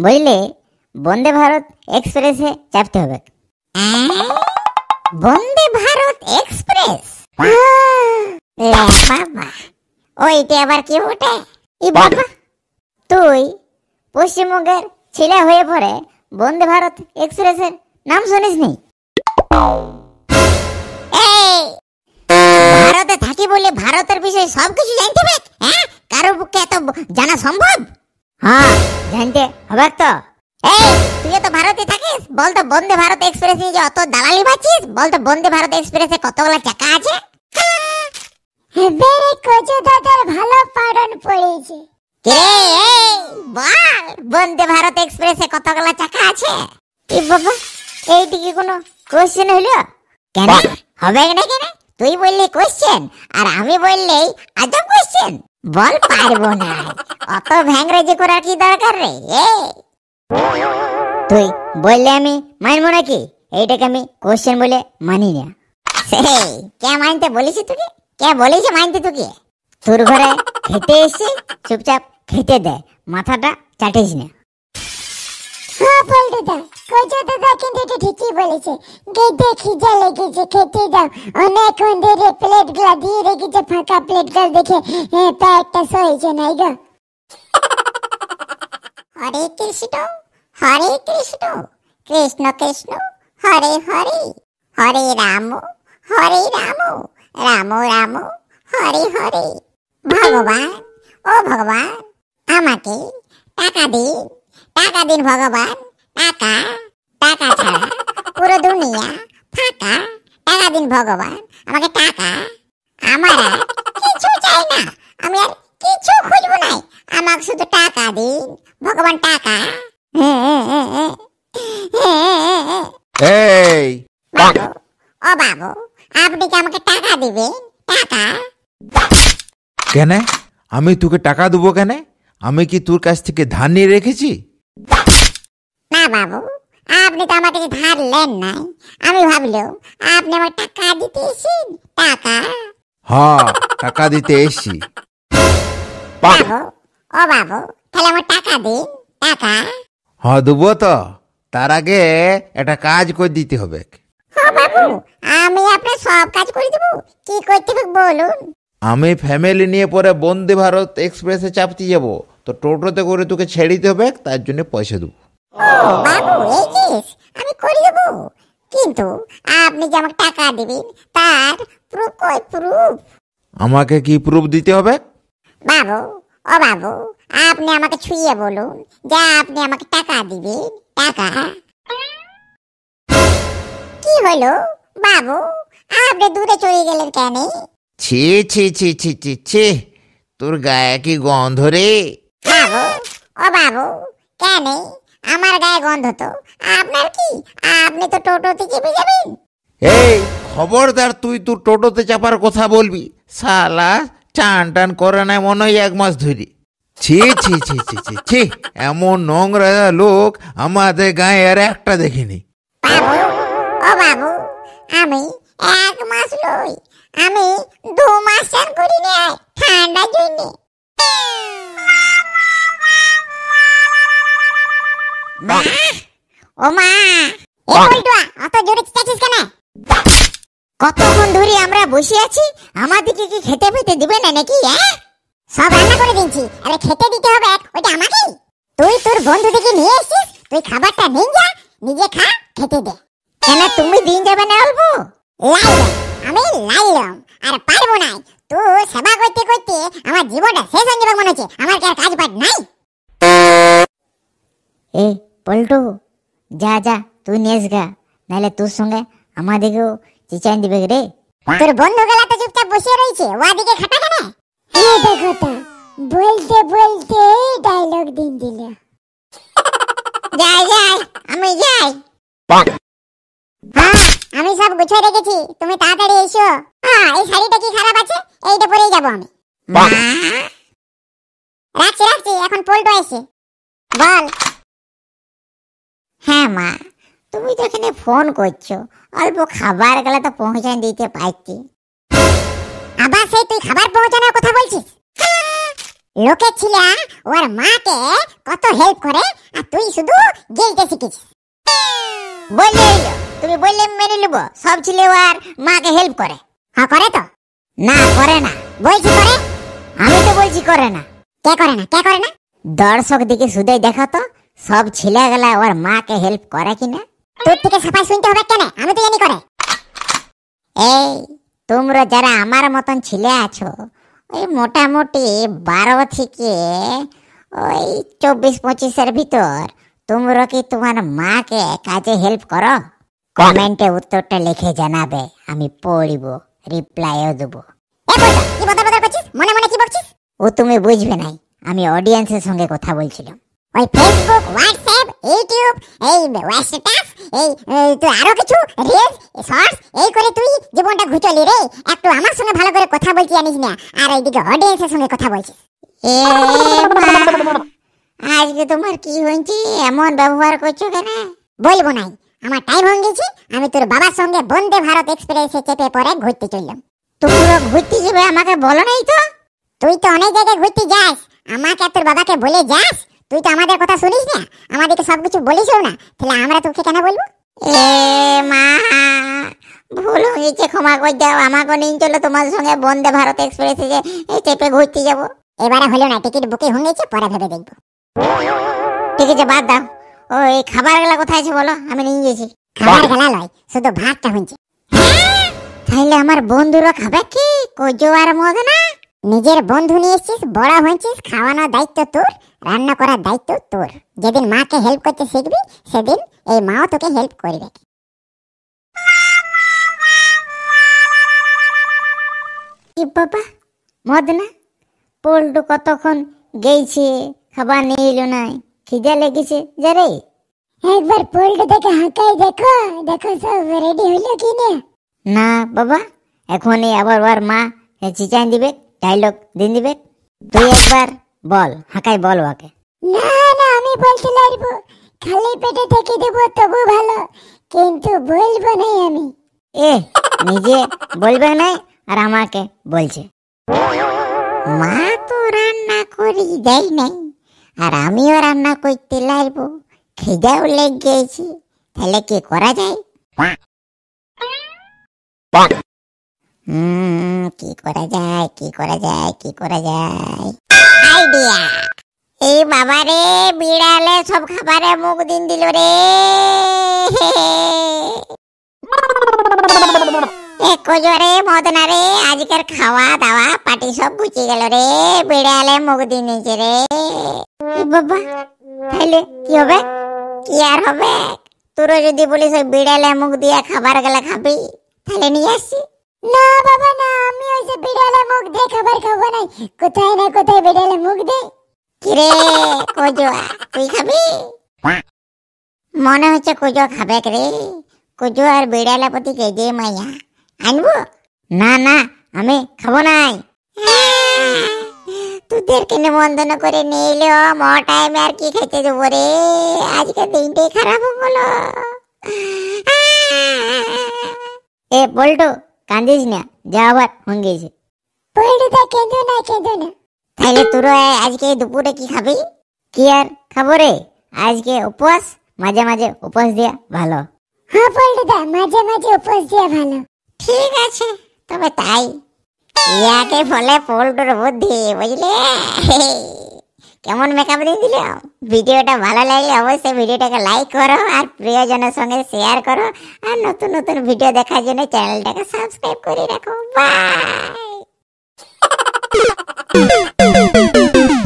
বুঝলে বন্দে ভারত এক্সপ্রেসে চাপতে হবে। বন্দে ভারত এক্সপ্রেস? বাবা। ওইটা আবার কি ওঠে ই বাবা তুই পশ্চিমবঙ্গের ছেলে হয়ে পড়ে বন্দে ভারত এক্সপ্রেসের নাম শুনিস নি? এই ভারতে থাকি বলে ভারতের বিষয়ে সবকিছু জানতে হবে হ্যাঁ? কারোর পক্ষে এত জানা সম্ভব? হ্যাঁ জানতে হবে তো। এই তুই তো ভারতে থাকিস? বল তো বন্দে ভারত এক্সপ্রেস নিয়ে যে অত দালালি বল তো বন্দে ভারত এক্সপ্রেসে কতগুলো চাকা আছে? কোচো দাদার ভালো পাড়ন পড়েছে। কে এই বল বন্দে ভারত এক্সপ্রেসে কতগুলো চাকা আছে? এ বাবা এইটি কি কোনো কোশ্চেন হইল কেন? হবে না কেন? তুই বললি কোশ্চেন আর আমি বললেই আজব কোশ্চেন বল পারব না। অত ভ্যাংরেজি করার কি দরকার রে? এ তুই বললে আমি মানবো নাকি? এইটাকে আমি কোশ্চেন বলে মানি না। কে মানতে বলিস তোকে? কে বলিস মানতে তোকে? তোর ঘরে খেতে এসছি চুপচাপ খেতে দে মাথাটা চাটিস না। হ্যাঁ কিন্তু ঠিকই বলেছে। গেদে খিদে লেগেছে খেতে দাও। অনেকক্ষণ ধরে প্লেটগুলা দিয়ে রেখেছে ফাঁকা প্লেটগুলা দেখে হ্যাঁ, পেটটা হরে কৃষ্ণ হরে কৃষ্ণ কৃষ্ণ কৃষ্ণ, হরে হরে হরে রাম হরে রাম রাম রাম, হরে হরে। ভগবান, ও ভগবান, আমাকে টাকা দিন টাকা দিন ভগবান, টাকা টাকা ছাড়া পুরো দুনিয়া ফাঁকা। টাকা দিন ভগবান, আমাকে টাকা। আমার কিছু চাই না, আমি আর কিছু খুঁজবো নাই। আমাকে শুধু টাকা দিন ভগবান টাকা। এই। বাবু ও বাবু আপনি কি আমাকে টাকা দিবেন? টাকা? কেন? আমি তোকে টাকা দেবো কেন? আমি কি তোর কাছ থেকে ধার নিয়ে রেখেছি? না বাবু আপনি তো আমার কাছে ধার লেন নাই। আমি ভাবলাম আপনি আমার টাকা দিতে এসেছেন? টাকা? হ্যাঁ টাকা দিতে এসছি। বাবু ও বাবু তাহলে আমার টাকা দিন টাকা। হ্যাঁ দেবো তো। তার আগে একটা কাজ করে দিতে হবে। ও বাবু আমি আপনার সব কাজ করে দেবো? কি করতে হবে বলুন। আমি ফ্যামিলি নিয়ে পরে বন্দে ভারত এক্সপ্রেসে চাপতে যাব। তো টোটোতে করে তোকে ছেড়ে দিতে হবে তার জন্য পয়সা দেবো। বাবু এই কেস আমি করে দেবো। কিন্তু আপনি যে আমাকে টাকা দিবেন তার প্রুফ কই প্রুফ? আমাকে কি প্রুফ দিতে হবে? বাবু ও বাবু আপনি আমাকে ছুঁয়ে বলুন যে আপনি আমাকে টাকা দিবেন টাকা। কি হলো? বাবু আপনি দূরে চলে গেলেন কেন? ছি ছি ছি ছি ছি ছি তোর গায়ে কি গন্ধ রে? বাবু ও বাবু কেন? আমার গায়ে গন্ধ তো। আপনার কি? আপনি তো টোটোতে চেপে যাবেন এই খবরদার তুই তোর টোটোতে চাপার কথা বলবি। শালা টান টান করে না মনে হয় এক মাস ধরে। ছি ছি ছি ছি ছি ছি, এমন নোংরা লোক আমাদের গায়ে আর একটা দেখিনি। ও বাবু, আমি এক মাস লই, আমি দু মাস চান করি নাই ও মা, এ পল্টুয়া অত জোরে চেঁচাচ্ছিস কেন? কতক্ষণ ধরে আমরা বসে আছি? আমাদেরকে কি খেতে পেতে দিবে না নাকি হ্যাঁ সব রান্না করে দিচ্ছি আরে খেতে দিতে হবে ওইটা আমাকেই। তুই তোর বন্ধু থেকে নিয়ে এসেছিস, তুই খাবারটা নিয়ে যা, নিজে খা, খেতে দে। কেন তুমি দিন যাবে না অল্প? আমি লাইলাম, আর পারব না তুই সেবা করতে করতে আমার জীবনটা শেষ হয়ে যাবে মনে হচ্ছে। আমার কি আর কাজ পাট নাই? এ, পল্টু, যা যা, তুই নিয়েস গা। নাহলে তোর সঙ্গে আমাদেরকেও চিচাইন দিবে রে। তোর বন্ধু গেলা তো চুপচাপ বসে রয়েছে ওয়াদিকে খাটা কেন? এই দেখো তা বলতে বলতে ডায়লগ দিন দিল। যাই যাই আমি যাই। হ্যাঁ আমি সব গুছিয়ে রেখেছি তুমি তাড়াতাড়ি এসো। হ্যাঁ এই শাড়িটা কি খারাপ আছে? এইটা পরেই যাব আমি। রাখছি রাখছি এখন পল্টু এসে বল। হ্যাঁ মা। তুমি তো এখানে ফোন করছ। অল্প খাবার গেলে তো পৌঁছায় দিতে পারছি আবার সেই তুই খাবার পৌঁছানোর কথা বলছিস? লোকে ছিলা ওর মাকে কত হেল্প করে, আর তুই শুধু গেলতে শিখেছিস বললে তুমি বললে মেনে নেব, সব ছেলে আর মাকে হেল্প করে। হ্যাঁ করে তো? না, করে না। বলছি করে? আমি তো বলছি করে না। কে করে না? কে করে না? দর্শক দিকে শুধু দেখো তো, সব ছেলেগুলা ওর মাকে হেল্প করে কিনা। তোর থেকে সাফাই শুনতে হবে কেন? আমি তো জানি করে। এই তোমরা যারা আমার মতন ছেলে আছো ওই মোটামুটি বারো থেকে ওই চব্বিশ পঁচিশের ভিতর তোমরা কি তোমার মাকে কাজে হেল্প করো? কমেন্টে উত্তরটা লিখে জানাবে আমি পড়িব রিপ্লাইও দেবো। মনে মনে কি বকছিস? ও তুমি বুঝবে নাই আমি অডিয়েন্সের সঙ্গে কথা বলছিলাম। ওই ফেসবুক হোয়াটসঅ্যাপ ইউটিউব এই এই আরও কিছু রিলস শর্টস এই করে তুই জীবনটা ঘুচলি রে। একটু আমার সঙ্গে ভালো করে কথা বলছি জানিস না, আর এইদিকে অডিয়েন্সের সঙ্গে কথা বলছিস। আজকে তোমার কি হয়েছে? এমন ব্যবহার করছ কেন? বলব নাই। আমার টাইম হয়ে গেছে, আমি তোর বাবার সঙ্গে বন্দে ভারত এক্সপ্রেসে চেপে পরে ঘুরতে চললাম। তোমরা ঘুরতে যাবে, আমাকে বলো নাই তো? তুই তো অনেক জায়গায় ঘুরতে যাস। আমাকে তোর বাবাকে বলে যাস তুই তো আমাদের কথা শুনিস না? আমাদেরকে সবকিছু বলিসও না? তাহলে আমরা তোকে কেন বলব? এ মা ভুল হয়েছে ক্ষমা করে দাও। আমাকে নিয়ে চলো তোমার সঙ্গে বন্দে ভারত এক্সপ্রেসে যে চেপে ঘুরতে যাব। এবারে হলো না টিকিট বুকিং হয়ে গেছে পরে ভেবে দেখব। ঠিক আছে বাদ দাও। ওই খাবারগুলা কোথায় আছে বলো? আমি নিয়ে গেছি। খাবার খেলা লয় শুধু ভাতটা হয়েছে। তাহলে আমার বন্ধুরা খাবে কি? কজো আর মদ না? নিজের বন্ধু নিয়ে এসছিস বড় হয়েছিস খাওয়ানোর দায়িত্ব তোর রান্না করার দায়িত্ব তোর। যেদিন মাকে হেল্প করতে শিখবি সেদিন এই মাও তোকে হেল্প করবে। কি বাবা মদ না পোল্টু কতক্ষণ গেইছে খাবার নিয়ে এলো নাই খিদে লেগেছে যারে একবার পোল্ট দেখে হাঁকাই দেখো দেখো সব রেডি হইল কি না না বাবা এখনই আবার ওর মা চিচাই দিবে। ডায়লগ দিন দিবে? তুই একবার বল হাঁকাই বল ওকে। না না আমি বলতে লাগবো খালি পেটে থেকে দেবো তবু ভালো। কিন্তু বলব নাই আমি। এ নিজে বলবে নাই আর আমাকে বলছে। মা তো রান্না করি দেয় নাই। আর আমিও রান্না করতে লাগবো। খিদেও লেগে গেছে। তাহলে কি করা যায়? কি করা যায়, কি করা যায়, কি করা যায়? আইডিয়া এই বাবা রে, বিড়ালে সব খাবারে মুখ দিন দিল রে। এ কজরে মদনা রে, আজকের খাওয়া দাওয়া পাটি সব গুছিয়ে গেল রে, বিড়ালে মুখ দিয়ে নিয়েছে রে। বাবা তাহলে কি হবে? কি আর হবে? তোরও যদি বলিস বিড়ালে মুখ দিয়ে খাবার গেলে খাবি তাহলে নিয়ে আসছি না বাবা, না, আমি ওই যে বিড়ালে মুখ দিয়ে খাবার খাব নাই। কোথায় না কোথায় বিড়ালে মুখ দেয়? কিরে, কজুয়া, তুই খাবি? মনে হচ্ছে কুজো খাবে রে। কুজো আর বিড়ালা প্রতি কে যে মাইয়া আনব? না না, আমি খাব নাই। তোদেরকে নিমন্ত্রণ করে নিলো ম টাইমে আর কি খেতে দেবো রে? আজকে দিনটাই খারাপ হলো। এ, বল্টু কান্দিস না যা আবার হঙ্গেছে পোল্টটা কেঁদো না কেঁদো না। তাহলে তোরা আজকে দুপুরে কি খাবি? কি আর খাব রে? আজকে উপবাস মাঝে মাঝে উপবাস দেয়া ভালো। হ্যাঁ পোল্টটা মাঝে মাঝে উপোস দিয়া ভালো। ঠিক আছে তবে তাই। ইয়াকে ফলে পোল্টুর বুদ্ধি বুঝলে? কেমন মেকআপ দিয়ে দিলাম ভিডিওটা ভালো লাগলে অবশ্যই ভিডিওটাকে লাইক করো আর প্রিয়জনের সঙ্গে শেয়ার করো আর নতুন নতুন ভিডিও দেখার জন্য চ্যানেলটাকে সাবস্ক্রাইব করে রাখো। বাই